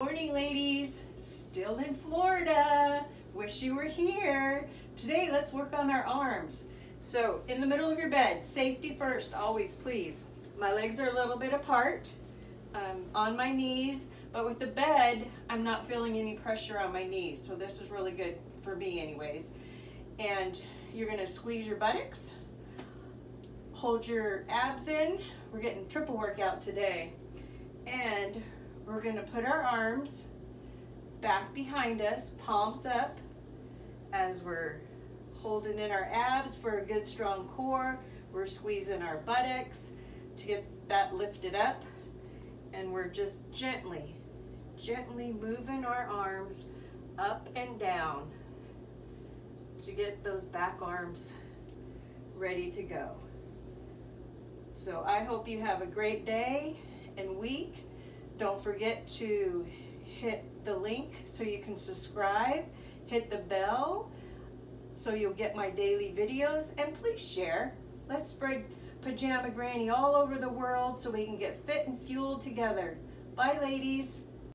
Morning, ladies. Still in Florida. Wish you were here. Today, let's work on our arms. So, in the middle of your bed, safety first, always, please. My legs are a little bit apart I'm on my knees, but with the bed, I'm not feeling any pressure on my knees. So, this is really good for me, anyways. And you're gonna squeeze your buttocks, hold your abs in. We're getting triple workout today. We're gonna put our arms back behind us, palms up, as we're holding in our abs for a good strong core. We're squeezing our buttocks to get that lifted up. And we're just gently, gently moving our arms up and down to get those back arms ready to go. So I hope you have a great day and week. Don't forget to hit the link so you can subscribe, hit the bell so you'll get my daily videos, and please share. Let's spread Pajama Granny all over the world so we can get fit and fueled together. Bye, ladies.